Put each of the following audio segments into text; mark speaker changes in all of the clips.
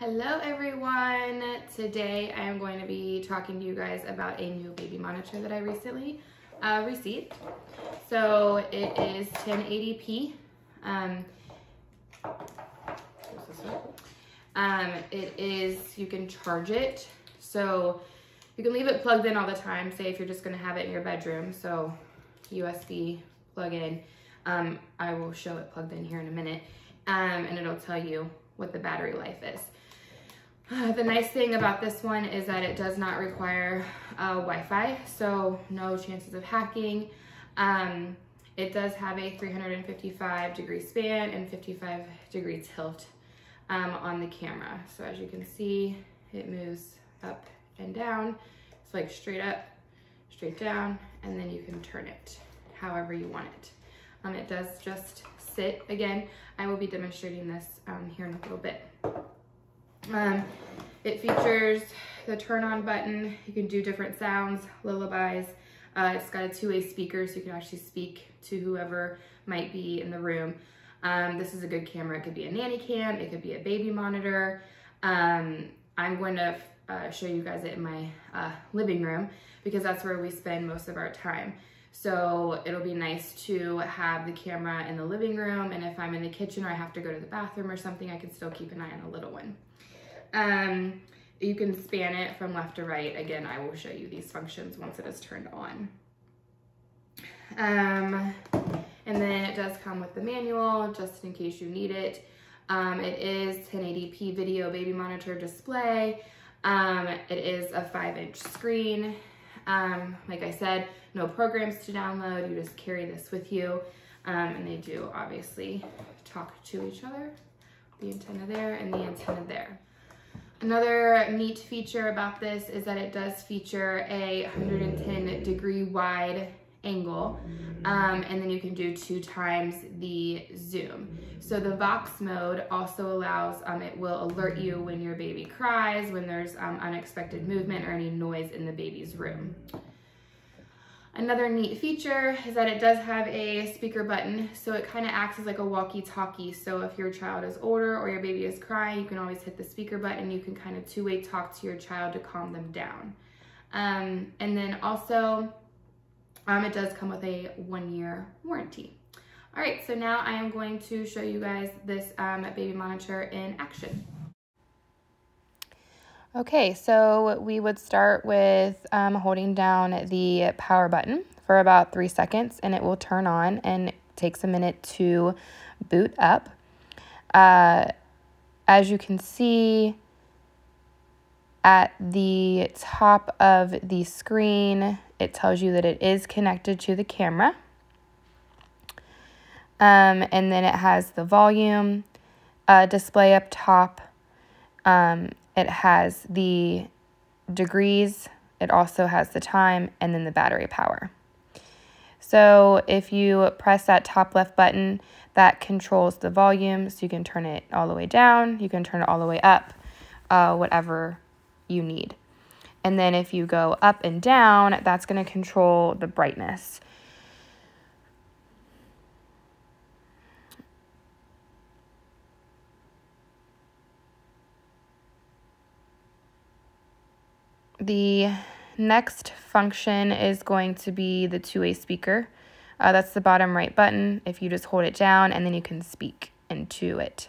Speaker 1: Hello everyone! Today I am going to be talking to you guys about a new baby monitor that I recently uh, received. So it is 1080p. Um, um, it is, you can charge it. So you can leave it plugged in all the time. Say if you're just gonna have it in your bedroom. So USB plug in. Um, I will show it plugged in here in a minute. Um, and it'll tell you what the battery life is. The nice thing about this one is that it does not require uh, Wi-Fi, so no chances of hacking. Um, it does have a 355 degree span and 55 degree tilt um, on the camera. So as you can see, it moves up and down. It's like straight up, straight down, and then you can turn it however you want it. Um, it does just sit. Again, I will be demonstrating this um, here in a little bit. Um, it features the turn on button. You can do different sounds, lullabies. Uh, it's got a two-way speaker so you can actually speak to whoever might be in the room. Um, this is a good camera. It could be a nanny cam. It could be a baby monitor. Um, I'm going to uh, show you guys it in my uh, living room because that's where we spend most of our time. So it'll be nice to have the camera in the living room and if I'm in the kitchen or I have to go to the bathroom or something, I can still keep an eye on the little one. Um, you can span it from left to right. Again, I will show you these functions once it is turned on. Um, and then it does come with the manual just in case you need it. Um, it is 1080p video baby monitor display. Um, it is a five inch screen. Um, like I said, no programs to download. You just carry this with you. Um, and they do obviously talk to each other. The antenna there and the antenna there. Another neat feature about this is that it does feature a 110 degree wide angle um, and then you can do two times the zoom. So the Vox mode also allows, um, it will alert you when your baby cries, when there's um, unexpected movement or any noise in the baby's room. Another neat feature is that it does have a speaker button, so it kind of acts as like a walkie-talkie. So if your child is older or your baby is crying, you can always hit the speaker button. You can kind of two-way talk to your child to calm them down. Um, and then also, um, it does come with a one-year warranty. All right, so now I am going to show you guys this um, baby monitor in action. Okay, so we would start with um, holding down the power button for about three seconds and it will turn on and takes a minute to boot up. Uh, as you can see at the top of the screen, it tells you that it is connected to the camera. Um, and then it has the volume uh, display up top. Um, it has the degrees, it also has the time, and then the battery power. So if you press that top left button, that controls the volume. So you can turn it all the way down, you can turn it all the way up, uh, whatever you need. And then if you go up and down, that's going to control the brightness. The next function is going to be the two-way speaker. Uh, that's the bottom right button. If you just hold it down and then you can speak into it.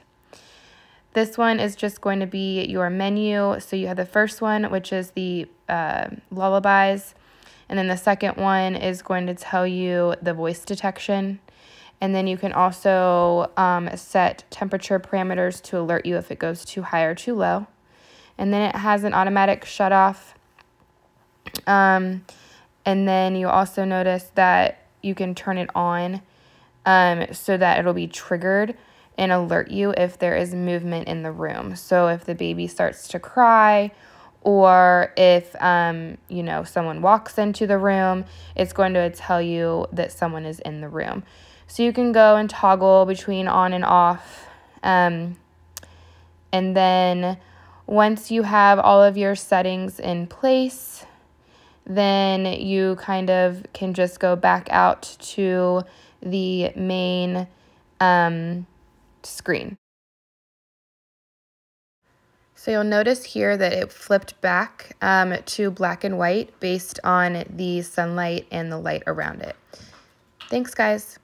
Speaker 1: This one is just going to be your menu. So you have the first one, which is the uh, lullabies. And then the second one is going to tell you the voice detection. And then you can also um, set temperature parameters to alert you if it goes too high or too low. And then it has an automatic shut off um, and then you also notice that you can turn it on um, so that it'll be triggered and alert you if there is movement in the room. So if the baby starts to cry or if, um, you know, someone walks into the room, it's going to tell you that someone is in the room. So you can go and toggle between on and off. Um, and then once you have all of your settings in place, then you kind of can just go back out to the main um, screen. So you'll notice here that it flipped back um, to black and white based on the sunlight and the light around it. Thanks, guys.